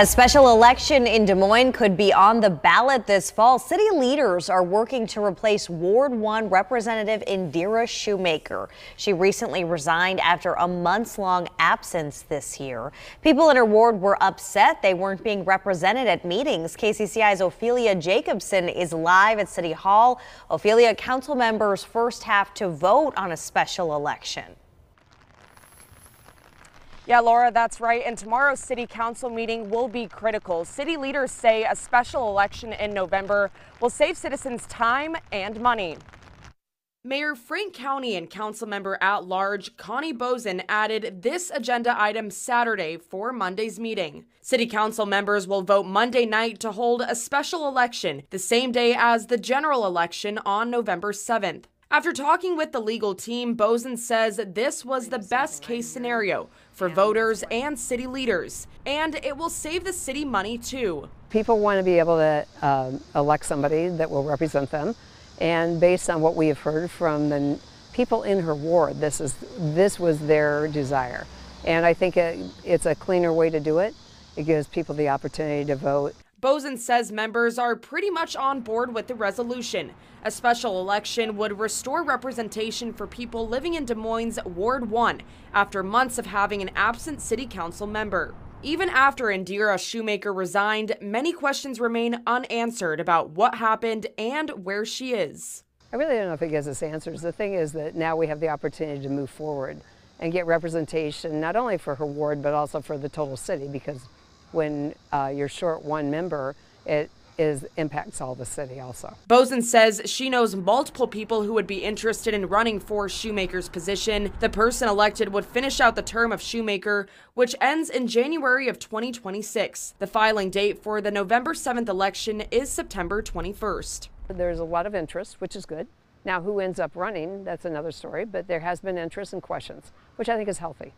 A special election in Des Moines could be on the ballot this fall. City leaders are working to replace Ward 1 Representative Indira Sheumaker. She recently resigned after a months long absence this year. People in her ward were upset they weren't being represented at meetings. KCCI's Ophelia Jacobson is live at City Hall. Ophelia, council members first have to vote on a special election. Yeah, Laura, that's right. And tomorrow's city council meeting will be critical. City leaders say a special election in November will save citizens time and money. Mayor Frank Cownie and council member at large Connie Boesen added this agenda item Saturday for Monday's meeting. City council members will vote Monday night to hold a special election the same day as the general election on November 7th. After talking with the legal team, Boesen says this was the best case scenario for voters and city leaders, and it will save the city money too. People want to be able to um, elect somebody that will represent them, and based on what we have heard from the people in her ward, this is this was their desire, and I think it, it's a cleaner way to do it. It gives people the opportunity to vote. Boesen says members are pretty much on board with the resolution. A special election would restore representation for people living in Des Moines' Ward 1 after months of having an absent city council member. Even after Indira Sheumaker resigned, many questions remain unanswered about what happened and where she is. I really don't know if it gives us answers. The thing is that now we have the opportunity to move forward and get representation not only for her ward but also for the total city because when uh, you're short one member, it is impacts all the city also. Boesen says she knows multiple people who would be interested in running for Sheumaker's position. The person elected would finish out the term of Sheumaker, which ends in January of 2026. The filing date for the November 7th election is September 21st. There's a lot of interest, which is good. Now, who ends up running, that's another story, but there has been interest and questions, which I think is healthy.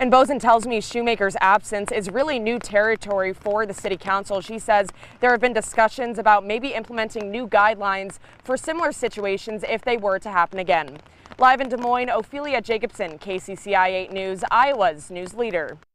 And Boesen tells me Sheumaker's absence is really new territory for the city council. She says there have been discussions about maybe implementing new guidelines for similar situations if they were to happen again. Live in Des Moines, Ophelia Jacobson, KCCI 8 News, Iowa's news leader.